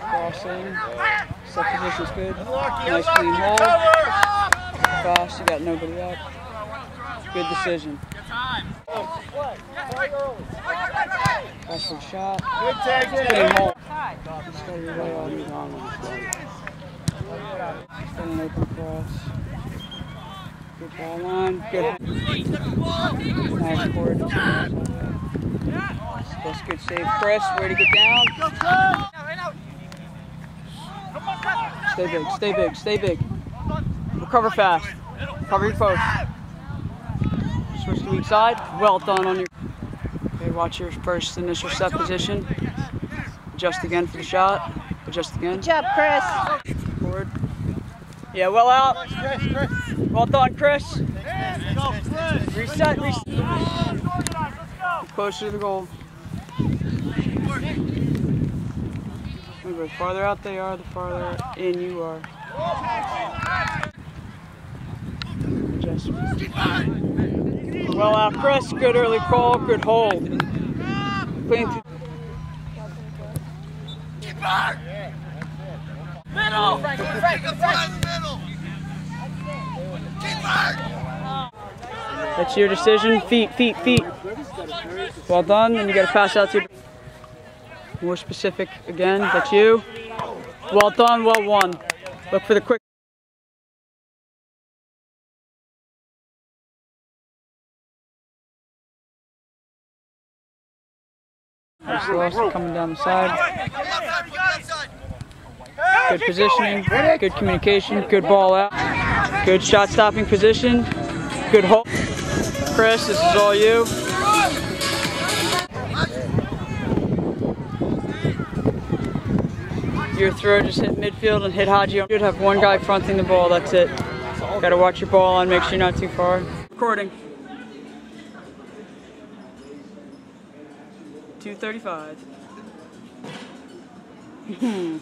Crossing. Set position's good. Nice clean hold. Fast, you got nobody up. Good decision. Pass for shot. Good tag, Clean hold. Just gotta be way all these on an open cross. Good ball line. Good. Nice court. Save. Chris, way to get down. Stay big, stay big, stay big. Recover fast. Cover your post. Switch to weak side. Well done on your. Okay, watch your first initial set position. Adjust again for the shot. Adjust again. Good job, Chris. Forward. Yeah, well out. Well done, Chris. Reset, reset. Closer to the goal. The farther out they are, the farther in you are. Adjustment. Well out, Chris. Good early call. Good hold. Clean through. That's your decision. Feet, feet, feet. Well done. And you got to pass out to your. More specific again. That's you. Well done. Well won. Look for the quick. Just lost coming down the side. Good positioning, good communication, good ball out, good shot stopping position, good hold. Chris, this is all you. Your throw just hit midfield and hit Haji. You'd have one guy fronting the ball, that's it. Gotta watch your ball on, make sure you're not too far. Recording. 235. Hmm.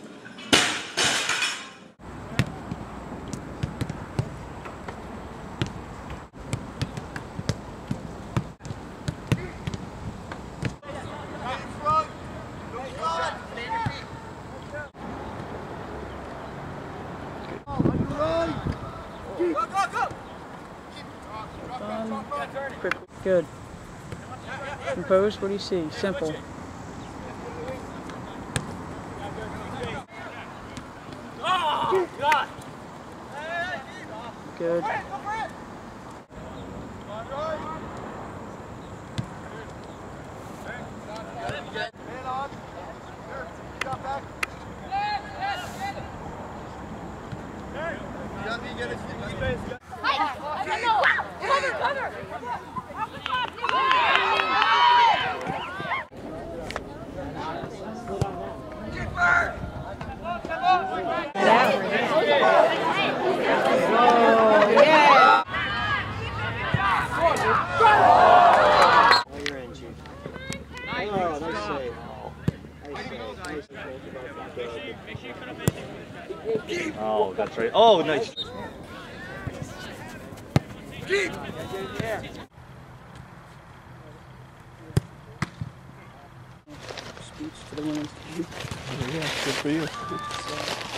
Quick, good. Composed, what do you see? Simple. Good. Oh, that's right. Oh, nice. Speech for the women's team. Yeah, good for you.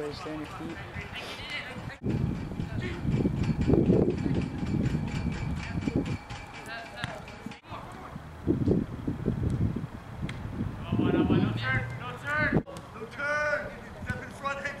Everybody stay on your feet. No turn. Step in front. Hey,